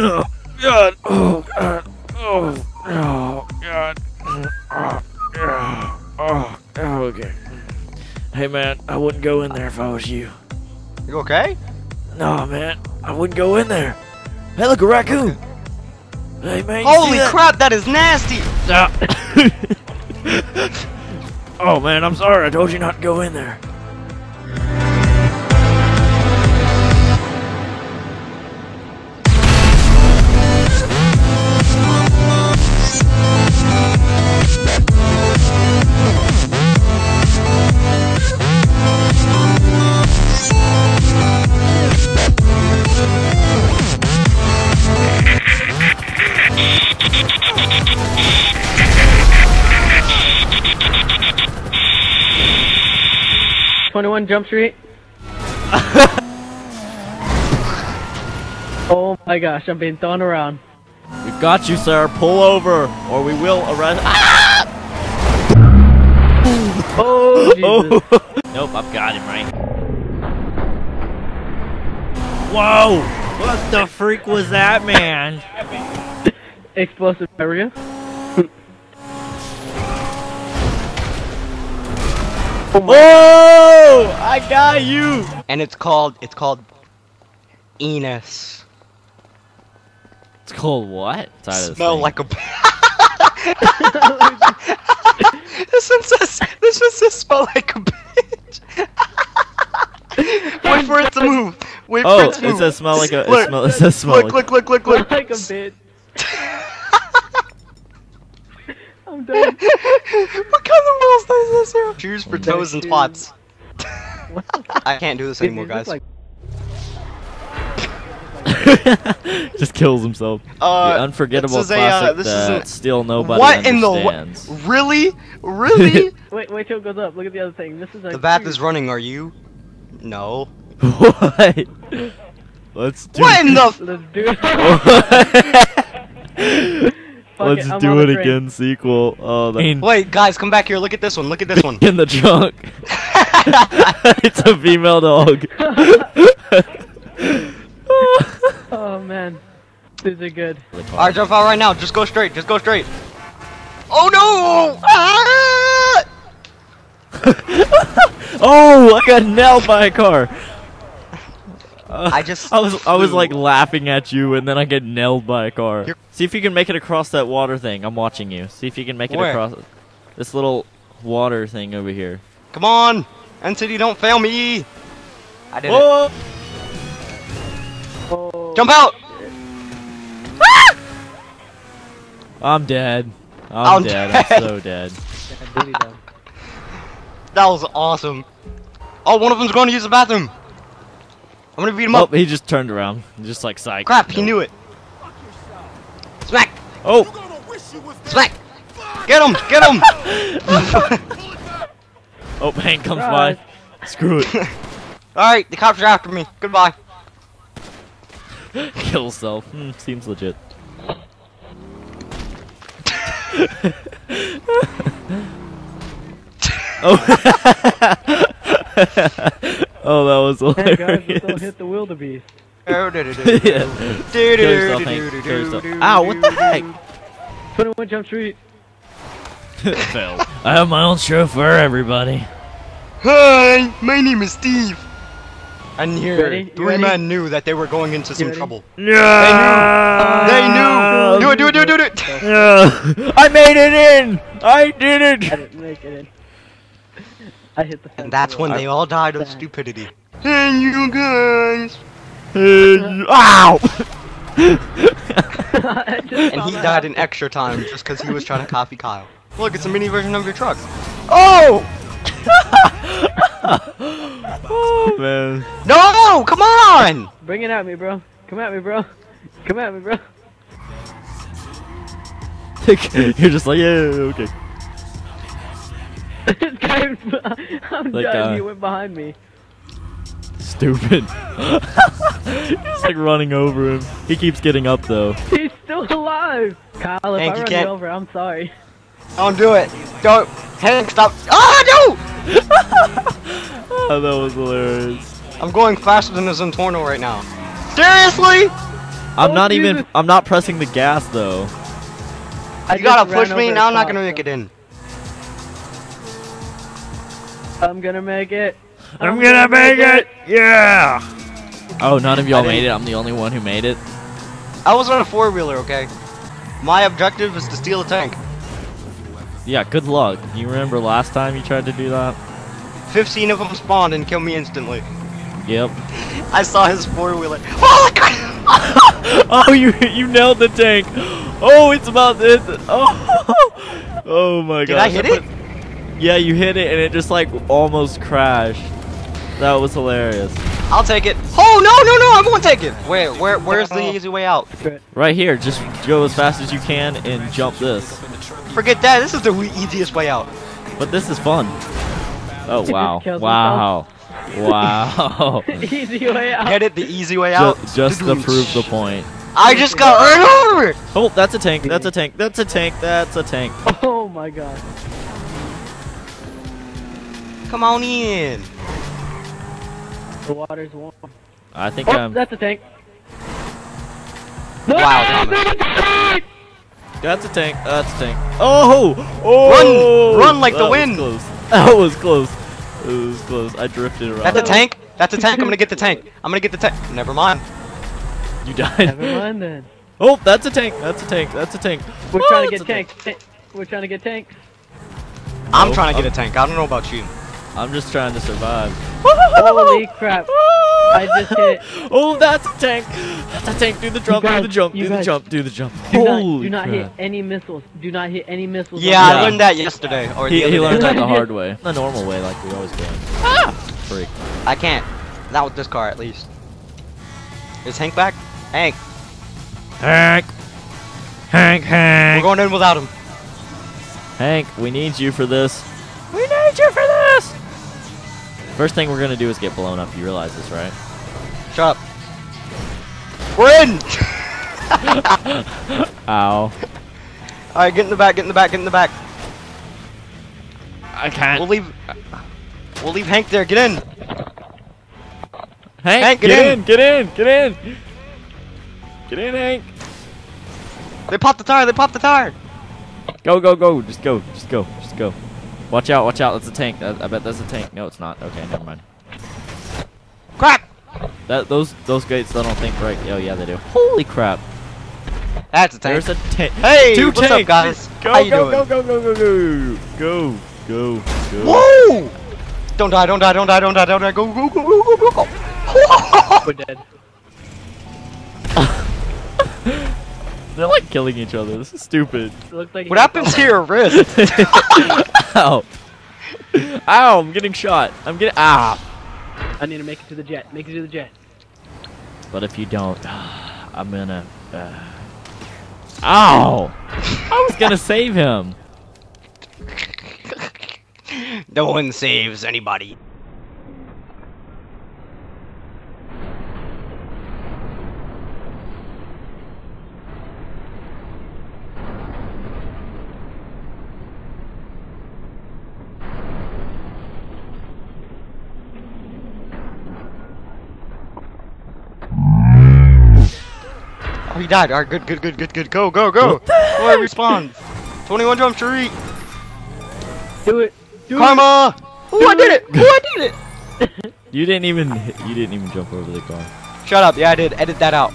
Oh, God. Oh, God. Oh, oh God. Oh, oh, oh, okay. Hey, man, I wouldn't go in there if I was you. You okay? No, man, I wouldn't go in there. Hey, look, a raccoon. Hey, man. Holy that? crap, that is nasty! Ah. oh, man, I'm sorry. I told you not to go in there. Twenty-one Jump Street. oh my gosh, I'm being thrown around. We got you, sir. Pull over, or we will arrest. Oh, Jesus. nope, I've got him right. Whoa! What the freak was that, man? Explosive area. Whoa! I got you. And it's called, it's called Enos. It's called what? Sorry, Smell like a. this one says, this one says smell like a bitch. Wait for it to move. Wait for Oh, it to it move. says smell like a. It, Look, smell, it says smell Look, like. look, look, look, look. like a bitch. I'm done. what kind of rules does this have? Cheers for toes and twats. I can't do this anymore, guys. Just kills himself. Uh, the unforgettable this is a, uh, classic this that isn't- still nobody what in the wo- understands. Really? Really? Wait, wait till it goes up. Look at the other thing. This is a the bath is running, are you? No. what? Let's do What in the? Let's do it. Fuck Let's it, do it train. again sequel. Oh, that Wait, guys, come back here. Look at this one. Look at this one. in the trunk. it's a female dog. Oh man, these are good. Alright, jump out right now. Just go straight. Just go straight. Oh no! Ah! oh, I got nailed by a car. Uh, I just I was I was like laughing at you, and then I get nailed by a car. You're- See if you can make it across that water thing. I'm watching you. See if you can make it across this little water thing over here. Come on! NCT, don't fail me! I did it. Whoa! Oh, Jump out! Ah! I'm dead. I'm, I'm dead. dead. I'm so dead. That was awesome. Oh, one of them's going to use the bathroom. I'm gonna beat him Oh, up. he just turned around. Just like psych. Crap, he knew it. Smack! Oh, Smack! Get him! Get him! oh, Hank comes Surprise. by. Screw it. Alright, the cops are after me. Goodbye. Kill self. Hmm, seems legit. oh. oh, that was Hey guys, let's hilarious. all hit the wildebeest. yeah. Kill yourself, Hank. Kill yourself. Ow, what the heck? 21 Jump Street. Fell. I have my own chauffeur, everybody. Hi, my name is Steve. And here, three ready? men knew that they were going into some trouble. Yeah. They knew! Do it, do it, do it, do it! Yeah. I made it in. I did I it. didn't make it in. I hit the. And that's when they all died of stupidity. Hey, you guys! Ow. I just And he died happen. in extra time just because he was trying to copy Kyle. Look, it's a mini version of your truck. Oh. oh man. No, come on! Bring it at me, bro. Come at me, bro. Come at me, bro. You're just like, yeah, okay. this guy, I'm That done. guy. He went behind me. Stupid. He's like running over him. He keeps getting up though. He's still alive. Kyle, if Hank, I you run can't- you over, I'm sorry. Don't do it. Don't. Hank, stop. Ah, no! Oh, that was hilarious. I'm going faster than a Zentorno right now. Seriously? I'm Oh, not even. Jesus. I'm not pressing the gas though. I You gotta push me. Now I'm not gonna make it in. I'm gonna make it. I'm gonna make it. Yeah. Oh, none of y'all made it. I'm the only one who made it. I was on a four wheeler. Okay. My objective is to steal a tank. Yeah. Good luck. You remember last time you tried to do that? 15 of them spawned and killed me instantly. Yep. I saw his four wheeler. Oh oh, you you nailed the tank. Oh, it's about this. Oh, oh my god. Did I hit it? Yeah, you hit it and it just like almost crashed. That was hilarious. I'll take it. Oh no no no! I won't take it. Wait, where where's the easy way out? Right here, just go as fast as you can and jump this. Forget that. This is the easiest way out. But this is fun. Oh wow. Wow. Wow. Easy way out. Get it the easy way out. just just to prove the point. I just got run over. Oh, that's a tank. That's a tank. That's a tank. That's a tank. Oh my god. Come on in. The water's warm. I think Oh, I'm. that's a tank. Wow, Thomas. That's a tank. That's a tank. Oh! Oh! Run! Run like That the was wind. Close. That was close. It was close. I drifted around. That's a tank. That's a tank. I'm gonna get the tank. I'm gonna get the tank. Never mind. You died. Never mind then. Oh, that's a tank. That's a tank. That's a tank. We're Oh, trying to oh, get a tank. We're trying to get tanks. I'm Oh, trying to get I'm- a tank. I don't know about you. I'm just trying to survive. Holy crap. I just hit. Oh, that's a tank. That's a tank. Do the jump. do the jump. you Do the jump. Do the jump. Do not, do not hit any missiles. Do not hit any missiles. Yeah, I learned that yesterday. Or He, he learned that the hard way. The normal way, like we always do. Ah! Freak. I can't. Not with this car, at least. Is Hank back? Hank, Hank. Hank. Hank. we're going in without him. Hank, we need you for this. We need you for this. First thing we're gonna do is get blown up. You realize this, right? Shut up. We're in. Ow. All right, get in the back. Get in the back. Get in the back. I can't. We'll leave. We'll leave Hank there. Get in. Hank, Hank, get get, in. in. Get in. Get in. Get in, Hank. They popped the tire. They popped the tire. Go, go, go. Just go. Just go. Just go. Watch out. Watch out. That's a tank. I, I bet that's a tank. No, it's not. Okay, never mind. Crap. That those those gates. I don't think right. Oh yeah, they do. Holy crap. That's a tank. There's a tank. Hey, Two what's up, guys? Go, How you go, doing? go, go, go, go, go, go, go, go. Whoa! Don't die! Don't die! Don't die! Don't die! Don't die! Go! Go! Go! Go! Go! Go! go. We're dead. They're like killing each other. This is stupid. Like What happens to your wrist? Ow. Ow, I'm getting shot. I'm getting ah. I need to make it to the jet. Make it to the jet. But if you don't, I'm gonna uh, Ow! I was gonna save him. no one saves anybody. Oh, he died. All right, good, good, good, good, good. Go, go, go. What the Boy, respawn. 21 jump street. Do it. Do Karma. Oh, I did it. Oh, I did it. You didn't even hit- you didn't even jump over the car. Shut up. Yeah, I did. Edit that out.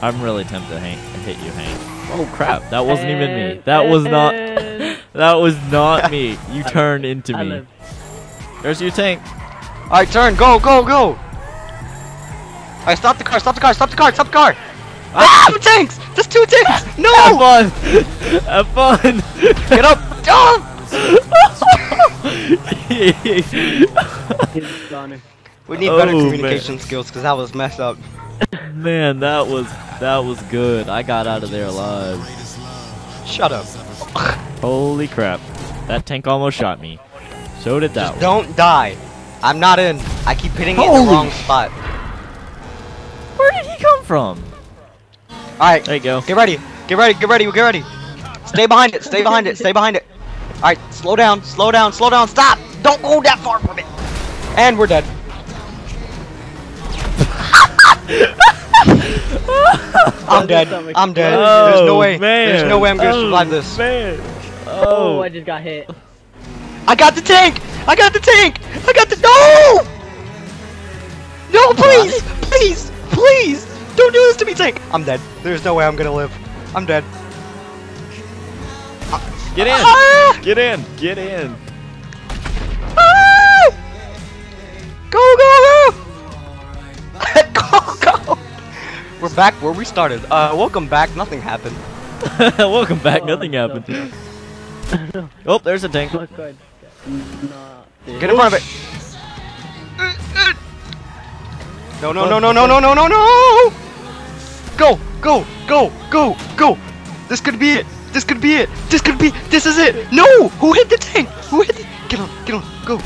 I'm really tempted to, Hank, to hit you, Hank. Oh crap! That wasn't even me. That was not. That was not me. You turned into me. There's your tank. All right, turn. Go, go, go. All right, stop the car. Stop the car. Stop the car. Stop the car. Ah, two tanks. There's two tanks. Have No. fun. Have fun. Get up. Jump. We need better Oh, communication man. skills because that was messed up. Man, that was that was good. I got out of there alive. Shut up. Holy crap! That tank almost shot me. So did that Just one. don't die. I'm not in. I keep hitting it in the wrong spot. Where did he come from? All right, There you go. get ready. Get ready. Get ready. Get ready. Stay behind it. Stay behind it. Stay behind it. All right, slow down. Slow down. Slow down. Stop. Don't go that far from it. And we're dead. I'm dead. I'm dead. exploded. There's no Oh, way. There's no way I'm gonna Oh, survive this. Man. Oh, Oh. I just got hit. I got the tank! I got the tank! I got the no! No, please! Please! Please! Don't do this to me, tank! I'm dead. There's no way I'm gonna live. I'm dead. Get in. Ah! Get in. Get in. Ah! Go, go, go! go, go! We're back where we started. Uh, welcome back. Nothing happened. Welcome back. Oh, Nothing no. happened. Oh, there's a tank. Look good. Nah. Get in front of it. No, no, no, no, no, no, no, no, no! Go, go, go, go, go! This could be it. This could be it. This could be. This is it. No! Who hit the tank? Who hit the? Get on, get on, go!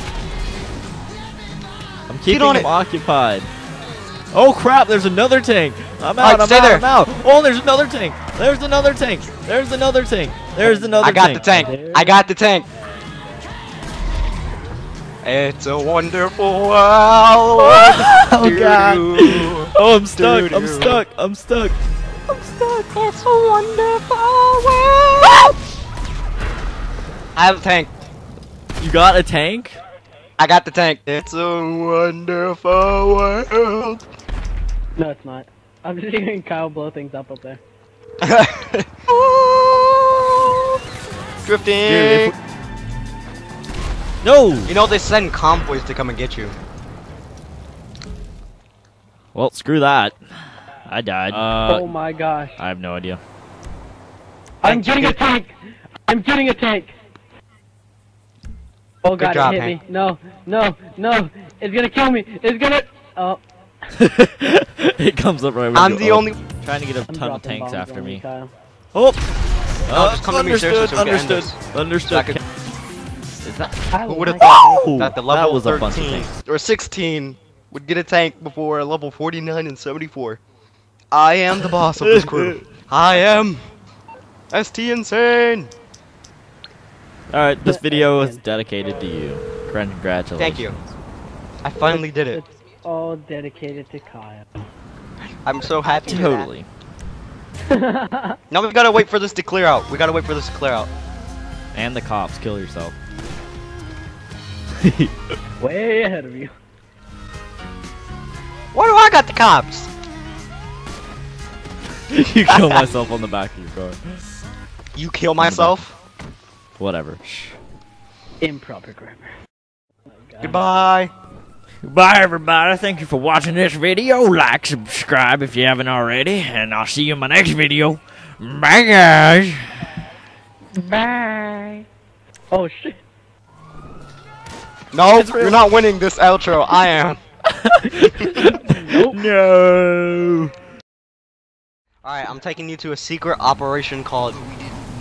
I'm keeping him it. occupied. Oh crap! There's another tank. I'm out. Alright, I'm out. there. I'm out. Oh, there's another tank. There's another tank. There's another tank. There's another I got tank. the tank. I got the tank. It's a wonderful world. Oh god. Oh, I'm stuck. I'm stuck. I'm stuck. I'm stuck. It's a wonderful world. I have a tank. You got a tank? I got the tank. It's a wonderful world. No, it's not. I'm just hearing Kyle blow things up up there. Drifting. Dude, if No. you know they send convoys to come and get you. Well, screw that. I died. Uh, oh my gosh. I have no idea. I'm Thank getting a tank! I'm getting a tank! Oh god, job, it hit Hank. me. No, no, no! It's gonna kill me! It's gonna. Oh, it comes up right when I'm you- the oh, only. Trying to get a I'm ton of tanks after me. Kyle. Oh! No, just come to me seriously understood, so we can end understood, Who would have thought Oh, that the that level was a bunch of 13 or 16 would get a tank before level 49 and 74? I am the boss of this crew. I am ST Insane. Alright, this video is dedicated to you. Congratulations. Thank you. I finally did it. It's all dedicated to Kyle. I'm so happy. to hear that. Totally. Now we gotta wait for this to clear out. We gotta wait for this to clear out. And the cops, kill yourself. Way ahead of you. Why do I got the cops? you kill myself on the back of your car. You kill myself. Whatever. Improper grammar. Oh, God. Goodbye. Bye, everybody. Thank you for watching this video. Like, subscribe if you haven't already, and I'll see you in my next video. Bye, guys. Bye. Oh shit. No, you're not winning this outro. I am. No. Alright, I'm taking you to a secret operation called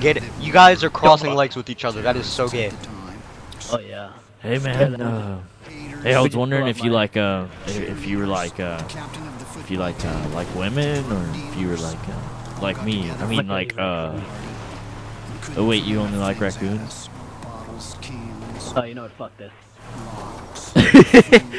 Get It. You guys are crossing legs with each other. That is so gay. Oh yeah. Hey, man. Uh, hey, I was wondering if you like, uh, if you were like, uh, if you like, uh, like women, or if you were like, uh, like me. I mean, like, uh. Oh wait, you only like raccoons? Oh, you know what? Fuck this. ハハハハ。